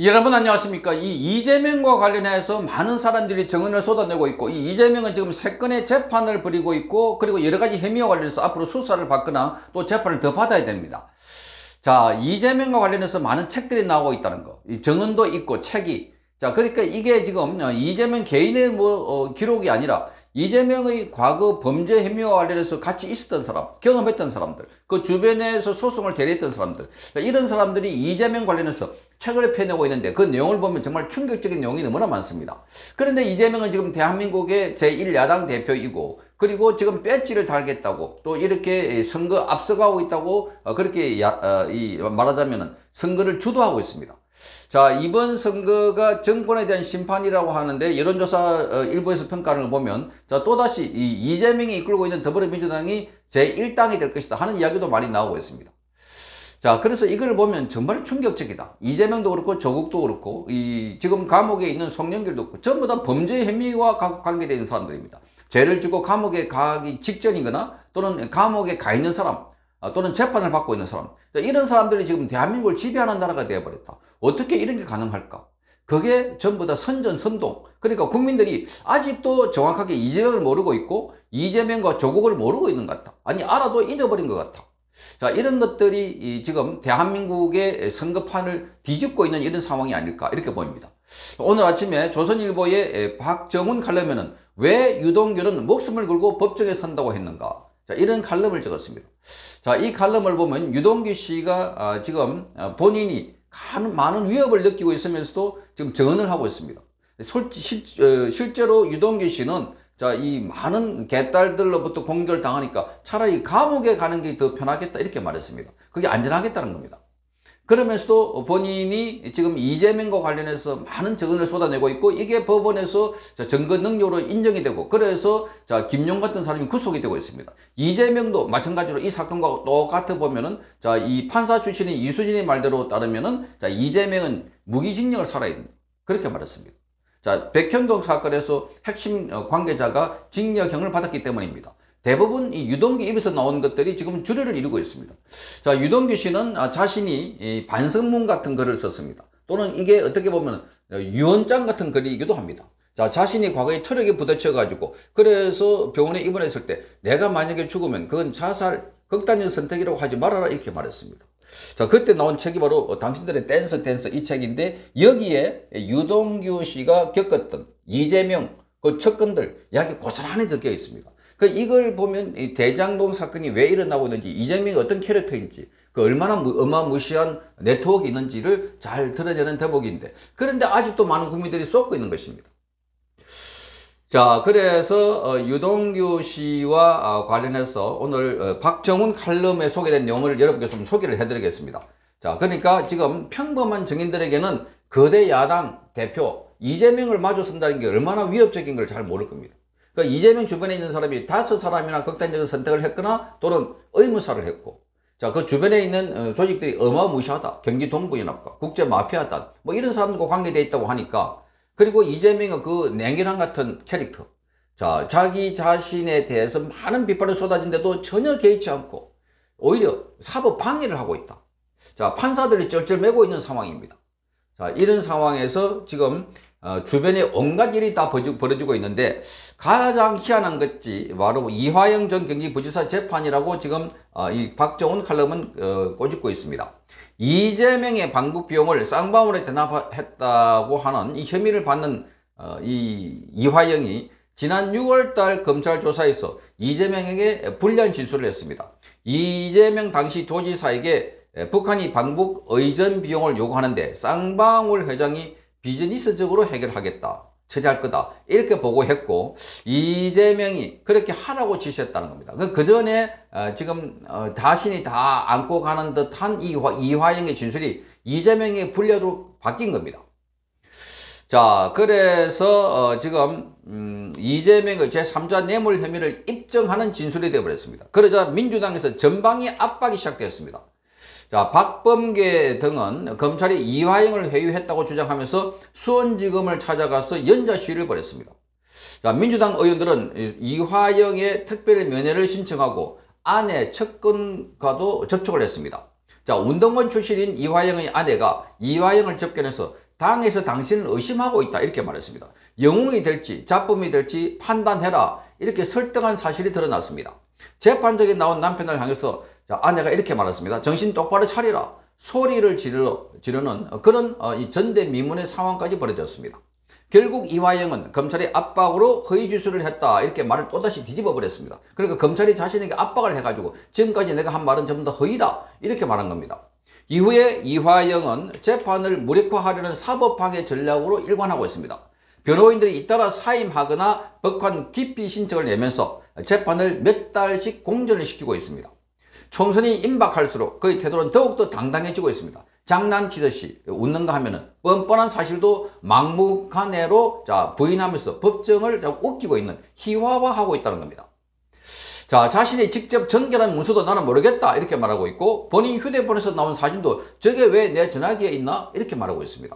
여러분 안녕하십니까? 이 이재명과 관련해서 많은 사람들이 정언을 쏟아내고 있고 이 이재명은 지금 세 건의 재판을 벌이고 있고 그리고 여러 가지 혐의와 관련해서 앞으로 수사를 받거나 또 재판을 더 받아야 됩니다. 자 이재명과 관련해서 많은 책들이 나오고 있다는 거이 정언도 있고 책이. 자 그러니까 이게 지금 이재명 개인의 뭐 어, 기록이 아니라 이재명의 과거 범죄 혐의와 관련해서 같이 있었던 사람, 경험했던 사람들, 그 주변에서 소송을 대리했던 사람들, 이런 사람들이 이재명 관련해서 책을 펴내고 있는데 그 내용을 보면 정말 충격적인 내용이 너무나 많습니다. 그런데 이재명은 지금 대한민국의 제1야당 대표이고 그리고 지금 배지를 달겠다고 또 이렇게 선거 앞서가고 있다고 어, 그렇게 야, 어, 말하자면 선거를 주도하고 있습니다. 자, 이번 선거가 정권에 대한 심판이라고 하는데 여론조사 어, 일부에서 평가를 보면 자, 또다시 이 이재명이 이끌고 있는 더불어민주당이 제1당이 될 것이다 하는 이야기도 많이 나오고 있습니다. 자, 그래서 이걸 보면 정말 충격적이다. 이재명도 그렇고 조국도 그렇고 이 지금 감옥에 있는 송영길도 그렇고 전부 다 범죄 혐의와 있는 사람들입니다. 죄를 지고 감옥에 가기 직전이거나 또는 감옥에 가 있는 사람 아, 또는 재판을 받고 있는 사람 이런 사람들이 지금 대한민국을 지배하는 나라가 되어버렸다. 어떻게 이런 게 가능할까? 그게 전부 다 선전선동. 그러니까 국민들이 아직도 정확하게 이재명을 모르고 있고 이재명과 조국을 모르고 있는 것 같다. 아니 알아도 잊어버린 것 같아. 자 이런 것들이 지금 대한민국의 선거판을 뒤집고 있는 이런 상황이 아닐까 이렇게 보입니다. 오늘 아침에 조선일보의 박정훈 칼럼에는 왜 유동규는 목숨을 걸고 법정에 선다고 했는가 자, 이런 칼럼을 적었습니다. 자, 이 칼럼을 보면 유동규 씨가 아, 지금 아, 본인이 많은 위협을 느끼고 있으면서도 지금 전언을 하고 있습니다. 실, 어, 실제로 유동규 씨는 자, 이 많은 개딸들로부터 공격을 당하니까 차라리 감옥에 가는 게 더 편하겠다 이렇게 말했습니다. 그게 안전하겠다는 겁니다. 그러면서도 본인이 지금 이재명과 관련해서 많은 증언을 쏟아내고 있고 이게 법원에서 증거 능력으로 인정이 되고 그래서 자 김용 같은 사람이 구속이 되고 있습니다. 이재명도 마찬가지로 이 사건과 똑같아 보면은 자이 판사 출신인 이수진의 말대로 따르면은 자 이재명은 무기징역을 살아야 된다. 그렇게 말했습니다. 자 백현동 사건에서 핵심 관계자가 징역형을 받았기 때문입니다. 대부분 이 유동규 입에서 나온 것들이 지금 주류를 이루고 있습니다. 자, 유동규 씨는 아, 자신이 반성문 같은 글을 썼습니다. 또는 이게 어떻게 보면 유언장 같은 글이기도 합니다. 자, 자신이 과거에 트럭에 부딪혀가지고 그래서 병원에 입원했을 때 내가 만약에 죽으면 그건 자살 극단적 선택이라고 하지 말아라 이렇게 말했습니다. 자, 그때 나온 책이 바로 당신들의 댄서 댄서 이 책인데 여기에 유동규 씨가 겪었던 이재명 그 척근들 이야기 고스란히 적혀 있습니다. 그 이걸 보면 이 대장동 사건이 왜 일어나고 있는지 이재명이 어떤 캐릭터인지 그 얼마나 어마무시한 네트워크 있는지를 잘 드러내는 대목인데 그런데 아직도 많은 국민들이 쏟고 있는 것입니다. 자, 그래서 어, 유동규 씨와 어, 관련해서 오늘 어, 박정훈 칼럼에 소개된 내용을 여러분께 좀 소개를 해드리겠습니다. 자, 그러니까 지금 평범한 증인들에게는 거대 야당 대표 이재명을 마주 쓴다는 게 얼마나 위협적인 걸 잘 모를 겁니다. 그러니까 이재명 주변에 있는 사람이 다섯 사람이나 극단적인 선택을 했거나 또는 의무사를 했고 자, 그 주변에 있는 어, 조직들이 어마무시하다. 경기 동부연합과 국제 마피아다. 뭐 이런 사람들과 관계되어 있다고 하니까 그리고 이재명은 그 냉혈한 같은 캐릭터. 자, 자기 자신에 대해서 많은 비판을 쏟아진데도 전혀 개의치 않고 오히려 사법 방해를 하고 있다. 자, 판사들이 쩔쩔매고 있는 상황입니다. 자, 이런 상황에서 지금 어, 주변에 온갖 일이 다 벌어지고 있는데 가장 희한한 것이 바로 이화영 전 경기부지사 재판이라고 지금 어, 이 박정훈 칼럼은 어, 꼬집고 있습니다. 이재명의 방북 비용을 쌍방울에 대납했다고 하는 이 혐의를 받는 어, 이 이화영이 지난 6월달 검찰 조사에서 이재명에게 불리한 진술을 했습니다. 이재명 당시 도지사에게 북한이 방북 의전 비용을 요구하는데 쌍방울 회장이 비즈니스적으로 해결하겠다. 처리할 거다. 이렇게 보고했고 이재명이 그렇게 하라고 지시했다는 겁니다. 그, 그 전에 어, 지금 어, 자신이 다 안고 가는 듯한 이화, 이화영의 진술이 이재명의 불려로 바뀐 겁니다. 자, 그래서 어, 지금 음, 이재명의 제3자 뇌물 혐의를 입증하는 진술이 되어버렸습니다. 그러자 민주당에서 전방위 압박이 시작되었습니다. 자, 박범계 등은 검찰이 이화영을 회유했다고 주장하면서 수원지검을 찾아가서 연좌 시위를 벌였습니다. 자, 민주당 의원들은 이화영의 특별 면회를 신청하고 아내 측근과도 접촉을 했습니다. 자, 운동권 출신인 이화영의 아내가 이화영을 접견해서 당에서 당신을 의심하고 있다 이렇게 말했습니다. 영웅이 될지 작품이 될지 판단해라 이렇게 설득한 사실이 드러났습니다. 재판적에 나온 남편을 향해서 자, 아내가 이렇게 말했습니다. 정신 똑바로 차리라. 소리를 지르, 지르는 그런 어, 이 전대미문의 상황까지 벌어졌습니다. 결국 이화영은 검찰의 압박으로 허위 주술을 했다 이렇게 말을 또다시 뒤집어 버렸습니다. 그러니까 검찰이 자신에게 압박을 해가지고 지금까지 내가 한 말은 전부 다 허위다 이렇게 말한 겁니다. 이후에 이화영은 재판을 무력화하려는 사법방해 전략으로 일관하고 있습니다. 변호인들이 잇따라 사임하거나 법관 기피 신청을 내면서 재판을 몇 달씩 공전을 시키고 있습니다. 총선이 임박할수록 그의 태도는 더욱더 당당해지고 있습니다. 장난치듯이 웃는가 하면은 뻔뻔한 사실도 막무가내로 자 부인하면서 법정을 웃기고 있는 희화화하고 있다는 겁니다. 자, 자신이 직접 전결한 문서도 나는 모르겠다 이렇게 말하고 있고 본인 휴대폰에서 나온 사진도 저게 왜 내 전화기에 있나 이렇게 말하고 있습니다.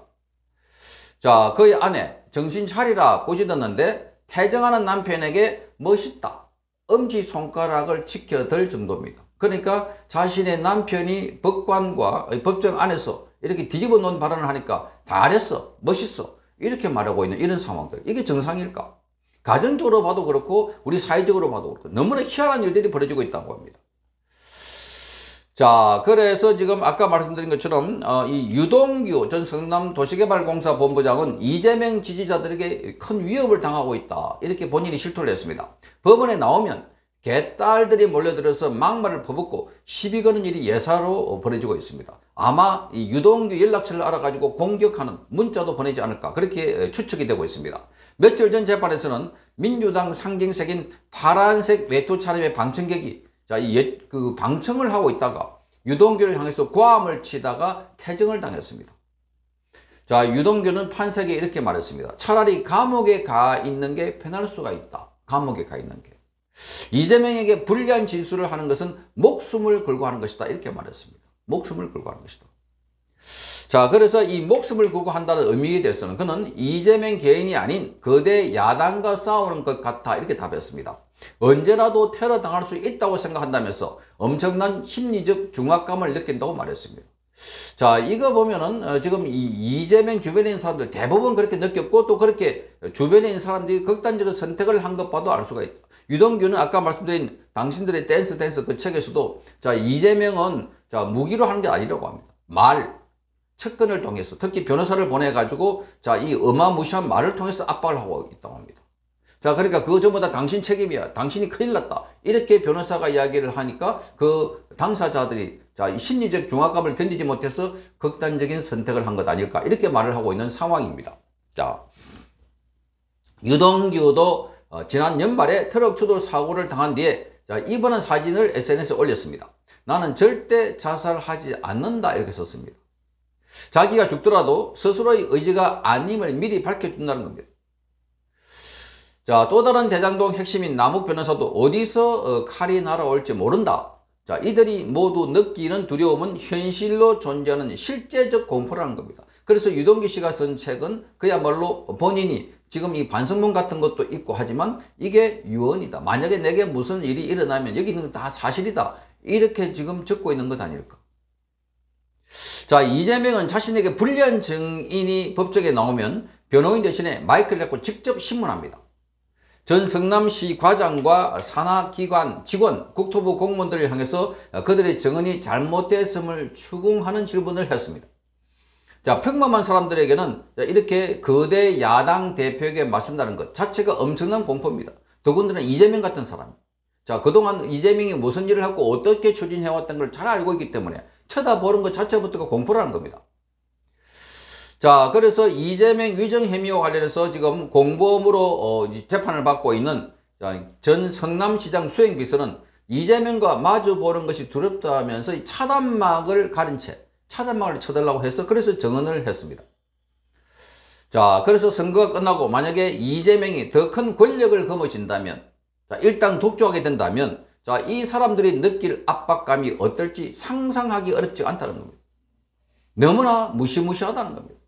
자, 그의 아내 정신 차리라 꼬집었는데 태정하는 남편에게 멋있다. 엄지손가락을 지켜들 정도입니다. 그러니까 자신의 남편이 법관과 법정 안에서 이렇게 뒤집어 놓은 발언을 하니까 잘했어, 멋있어 이렇게 말하고 있는 이런 상황들 이게 정상일까? 가정적으로 봐도 그렇고 우리 사회적으로 봐도 그렇고 너무나 희한한 일들이 벌어지고 있다고 합니다. 자, 그래서 지금 아까 말씀드린 것처럼 어, 이 유동규 전 성남도시개발공사 본부장은 이재명 지지자들에게 큰 위협을 당하고 있다. 이렇게 본인이 실토를 했습니다. 법원에 나오면 개딸들이 몰려들어서 막말을 퍼붓고 시비 거는 일이 예사로 벌어지고 있습니다. 아마 이 유동규 연락처를 알아가지고 공격하는 문자도 보내지 않을까 그렇게 추측이 되고 있습니다. 며칠 전 재판에서는 민주당 상징색인 파란색 외투 차림의 방청객이 자, 이 그 방청을 하고 있다가 유동규를 향해서 고함을 치다가 퇴정을 당했습니다. 자, 유동규는 판사에게 이렇게 말했습니다. 차라리 감옥에 가 있는 게 편할 수가 있다. 감옥에 가 있는 게. 이재명에게 불리한 진술을 하는 것은 목숨을 걸고 하는 것이다. 이렇게 말했습니다. 목숨을 걸고 하는 것이다. 자, 그래서 이 목숨을 걸고 한다는 의미에 대해서는 그는 이재명 개인이 아닌 거대 야당과 싸우는 것 같아. 이렇게 답했습니다. 언제라도 테러 당할 수 있다고 생각한다면서 엄청난 심리적 중압감을 느낀다고 말했습니다. 자, 이거 보면은 어, 지금 이 이재명 주변에 있는 사람들 대부분 그렇게 느꼈고 또 그렇게 주변에 있는 사람들이 극단적인 선택을 한 것 봐도 알 수가 있다. 유동규는 아까 말씀드린 당신들의 댄스 댄스 그 책에서도 자 이재명은 자 무기로 하는 게 아니라고 합니다. 말, 측근을 통해서 특히 변호사를 보내 가지고 자이 어마무시한 말을 통해서 압박을 하고 있다고 합니다. 자 그러니까 그거 전부 다 당신 책임이야. 당신이 큰일 났다. 이렇게 변호사가 이야기를 하니까 그 당사자들이 자 심리적 중압감을 견디지 못해서 극단적인 선택을 한 것 아닐까 이렇게 말을 하고 있는 상황입니다. 자 유동규도 어, 지난 연말에 트럭 추돌 사고를 당한 뒤에 자, 입원한 사진을 SNS에 올렸습니다. 나는 절대 자살하지 않는다 이렇게 썼습니다. 자기가 죽더라도 스스로의 의지가 아님을 미리 밝혀준다는 겁니다. 자, 또 다른 대장동 핵심인 남욱 변호사도 어디서 어, 칼이 날아올지 모른다. 자, 이들이 모두 느끼는 두려움은 현실로 존재하는 실제적 공포라는 겁니다. 그래서 유동기 씨가 쓴 책은 그야말로 본인이 지금 이 반성문 같은 것도 있고 하지만 이게 유언이다. 만약에 내게 무슨 일이 일어나면 여기 있는 건다 사실이다. 이렇게 지금 적고 있는 것 아닐까. 자, 이재명은 자신에게 불리한 증인이 법정에 나오면 변호인 대신에 마이크를 잡고 직접 신문합니다. 전 성남시 과장과 산하기관 직원, 국토부 공무원들을 향해서 그들의 증언이 잘못됐음을 추궁하는 질문을 했습니다. 자, 평범한 사람들에게는 이렇게 거대 야당 대표에게 맞선다는 것 자체가 엄청난 공포입니다. 더군다나 이재명 같은 사람. 자, 그동안 이재명이 무슨 일을 하고 어떻게 추진해왔던 걸 잘 알고 있기 때문에 쳐다보는 것 자체부터가 공포라는 겁니다. 자, 그래서 이재명 위정 혐의와 관련해서 지금 공범으로 어, 재판을 받고 있는 전 성남시장 수행비서는 이재명과 마주 보는 것이 두렵다면서 차단막을 가린 채 차단막을 쳐달라고 해서 그래서 정언을 했습니다. 자, 그래서 선거가 끝나고 만약에 이재명이 더 큰 권력을 거머쥔다면, 자, 일당 독주하게 된다면, 자, 이 사람들이 느낄 압박감이 어떨지 상상하기 어렵지 않다는 겁니다. 너무나 무시무시하다는 겁니다.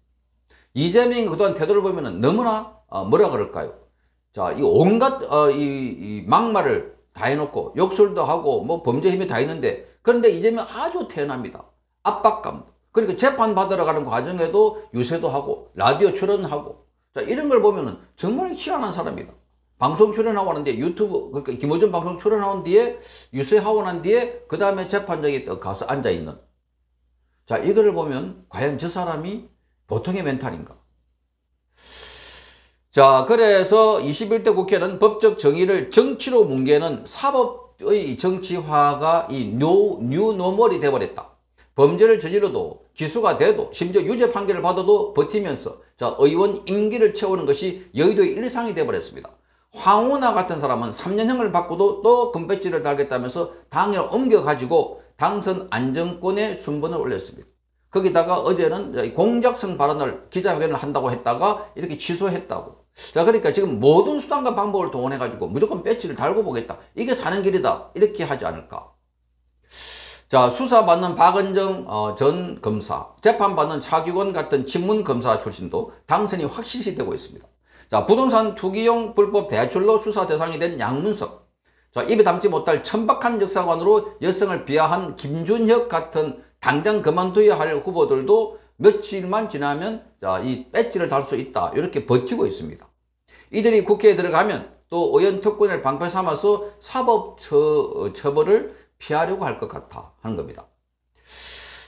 이재명이 그동안 태도를 보면 너무나 어, 뭐라 그럴까요? 자, 이 온갖 어, 이, 이 막말을 다 해놓고 욕설도 하고 뭐 범죄 힘이 다 있는데 그런데 이재명 아주 태어납니다. 압박감, 그러니까 재판 받으러 가는 과정에도 유세도 하고 라디오 출연하고 자 이런 걸 보면은 정말 희한한 사람이다. 방송 출연하고 하는데 유튜브 그러니까 김어준 방송 출연하는 뒤에 유세하고 난 뒤에 그 다음에 재판장에 또 가서 앉아 있는 자 이거를 보면 과연 저 사람이 보통의 멘탈인가? 자 그래서 21대 국회는 법적 정의를 정치로 뭉개는 사법의 정치화가 이 뉴, 뉴노멀이 돼버렸다. 범죄를 저질러도 기소가 돼도 심지어 유죄 판결을 받아도 버티면서 자 의원 임기를 채우는 것이 여의도의 일상이 돼버렸습니다. 황운하 같은 사람은 3년형을 받고도 또 금배지를 달겠다면서 당을 옮겨가지고 당선 안정권의 순번을 올렸습니다. 거기다가 어제는 공작성 발언을 기자회견을 한다고 했다가 이렇게 취소했다고. 자, 그러니까 지금 모든 수단과 방법을 동원해가지고 무조건 배지를 달고 보겠다. 이게 사는 길이다. 이렇게 하지 않을까. 자, 수사받는 박은정 어, 전 검사, 재판받는 차기원 같은 친문 검사 출신도 당선이 확실시 되고 있습니다. 자, 부동산 투기용 불법 대출로 수사 대상이 된 양문석. 자, 입에 담지 못할 천박한 역사관으로 여성을 비하한 김준혁 같은 당장 그만둬야 할 후보들도 며칠만 지나면 자, 이 배지를 달 수 있다. 이렇게 버티고 있습니다. 이들이 국회에 들어가면 또 의원 특권을 방패 삼아서 사법 처, 처벌을 피하려고 할 것 같아 하는 겁니다.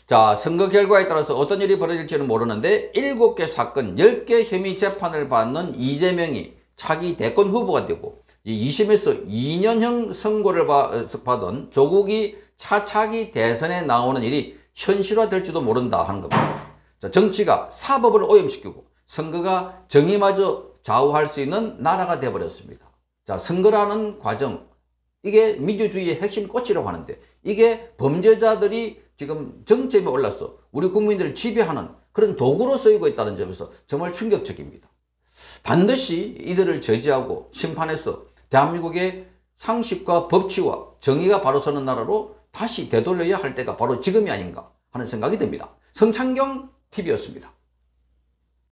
자, 선거 결과에 따라서 어떤 일이 벌어질지는 모르는데 7개 사건, 10개 혐의 재판을 받는 이재명이 차기 대권 후보가 되고 2심에서 2년형 선고를 받은 조국이 차차기 대선에 나오는 일이 현실화될지도 모른다 하는 겁니다. 자, 정치가 사법을 오염시키고 선거가 정의마저 좌우할 수 있는 나라가 되어버렸습니다. 자, 선거라는 과정, 이게 민주주의의 핵심 꽃이라고 하는데 이게 범죄자들이 지금 정점에 올랐어. 우리 국민들을 지배하는 그런 도구로 쓰이고 있다는 점에서 정말 충격적입니다. 반드시 이들을 저지하고 심판해서 대한민국의 상식과 법치와 정의가 바로 서는 나라로 다시 되돌려야 할 때가 바로 지금이 아닌가 하는 생각이 듭니다. 성창경 TV였습니다.